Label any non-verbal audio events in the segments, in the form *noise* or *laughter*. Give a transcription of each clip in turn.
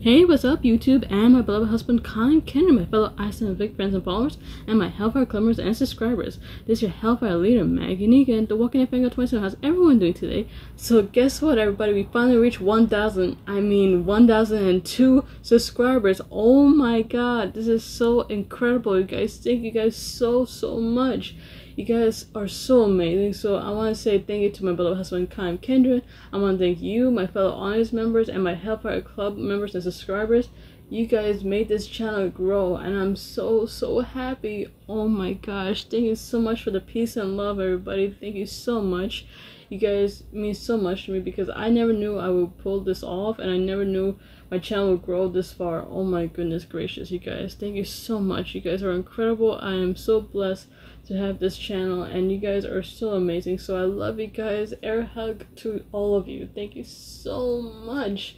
Hey, what's up, YouTube, and my beloved husband, Caim Kindra, my fellow Iceland Vic fans and followers, and my Hellfire Clubbers and subscribers. This is your Hellfire leader, Maggie Negan, the Walking Dead FanGirl 27. How's everyone doing today? So, guess what, everybody? We finally reached 1,000, I mean, 1,002 subscribers. Oh my god, this is so incredible, you guys. Thank you guys so, so much. You guys are so amazing. So I want to say thank you to my beloved husband, Caim Kindra. I want to thank you, my fellow Honest members, and my Hellfire Club members and subscribers. You guys made this channel grow, and I'm so, so happy. Oh my gosh. Thank you so much for the peace and love, everybody. Thank you so much. You guys mean so much to me because I never knew I would pull this off, and I never knew my channel would grow this far. Oh my goodness gracious, you guys. Thank you so much. You guys are incredible. I am so blessed to have this channel and you guys are so amazing so i love you guys air hug to all of you thank you so much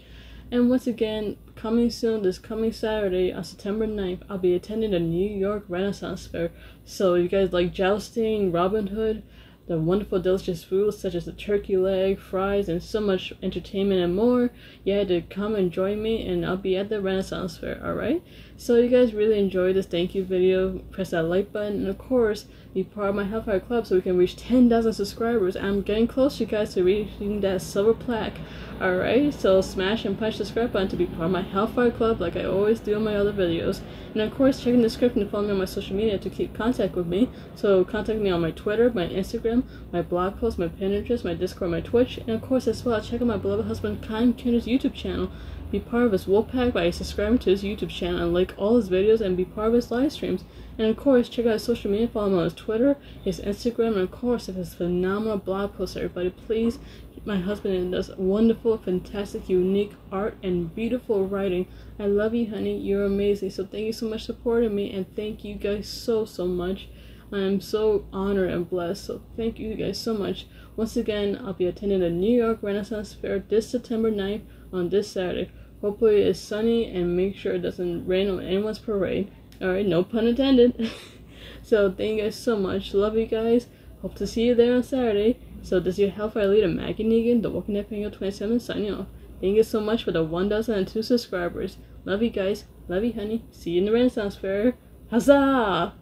and once again coming soon this coming saturday on september 9th i'll be attending the new york renaissance fair. So if you guys like jousting robin hood the wonderful delicious foods such as the turkey leg, fries, and so much entertainment and more. You had to come and join me and I'll be at the Renaissance Fair, alright? So you guys really enjoyed this thank you video, press that like button, and of course, be part of my Hellfire Club so we can reach 10,000 subscribers. I'm getting close, you guys, to reaching that silver plaque. Alright, so smash and punch the subscribe button to be part of my Hellfire Club like I always do in my other videos. And of course, check in the description to follow me on my social media to keep contact with me. So contact me on my Twitter, my Instagram, my blog posts, my Pinterest, my Discord, my Twitch, and of course as well, check out my beloved husband Caim Kindra's YouTube channel. Be part of his Wolfpack by subscribing to his YouTube channel and like all his videos and be part of his live streams. And of course, check out his social media, follow him on his Twitter, his Instagram, and of course, his phenomenal blog posts, everybody. Please, my husband does wonderful, fantastic, unique art and beautiful writing. I love you, honey. You're amazing. So thank you so much for supporting me, and thank you guys so, so much. I am so honored and blessed. So thank you guys so much. Once again, I'll be attending the New York Renaissance Fair this September 9th on this Saturday. Hopefully it's sunny and make sure it doesn't rain on anyone's parade. Alright, no pun intended. *laughs* so thank you guys so much. Love you guys. Hope to see you there on Saturday. So this is your Hellfire leader, Maggie Negan, the Walking Dead FanGirl 27 signing off. Thank you so much for the 1,002 subscribers. Love you guys. Love you, honey. See you in the Renaissance Fair. Huzzah!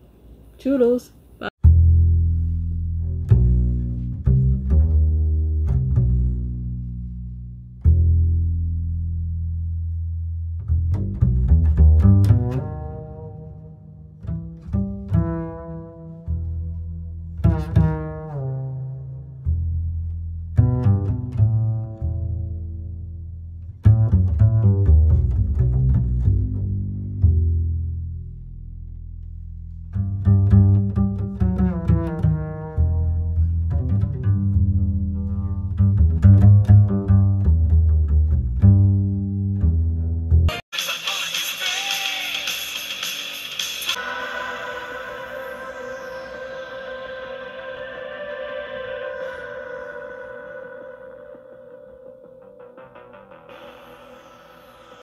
Toodles.